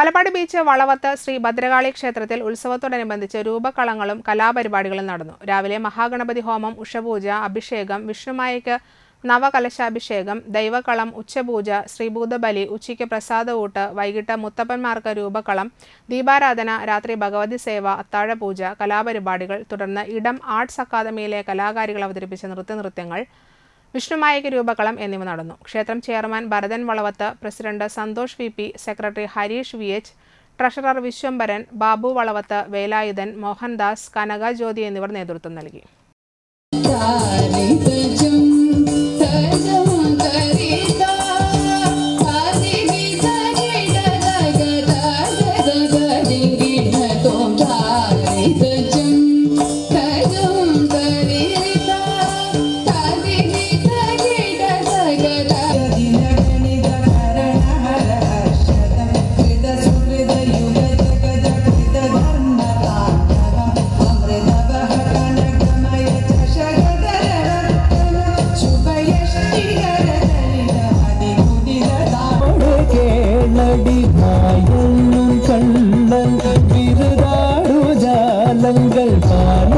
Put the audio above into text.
Valappad beach Valavath Shri Bhadrakali ക്ഷേത്രത്തിൽ ഉത്സവത്തോടനുബന്ധിച്ച് രൂപകളങ്ങളും കലാപരിപാടികളും നടന്നു. രാവിലെ മഹാഗണപതി ഹോമം ഉഷപൂജ അഭിഷേകം വിഷ്ണുമായയ്ക്ക് നവകലശാഭിഷേകം ദൈവകളം ഉച്ചപൂജ ശ്രീഭൂതബലി ഉച്ചയ്ക്ക് പ്രസാദവൂട്ട് വൈകിട്ട് മുത്തപ്പന്മാർക്ക് രൂപകളം ദീപാരാധന രാത്രി ഭഗവതി സേവ അത്താഴപൂജ കലാപരിപാടികൾ തുടർന്ന് ഇടം ആർട്സ് അക്കാദമിയിലെ കലാകാരികൾ അവതരിപ്പിച്ച നൃത്യനൃത്യങ്ങൾ വിഷ്ണുമായയ്ക്ക് രൂപകളം എന്നിവ നടന്നു. ക്ഷേത്രം chairman Bharathan Valavath president Santhosh V P secretary Harish V H treasurer Vishwambharan Babu Valavath Velayudhan Mohandas Kanaka Jyothi എന്നിവർ നേതൃത്വം നൽകി. लंगर पार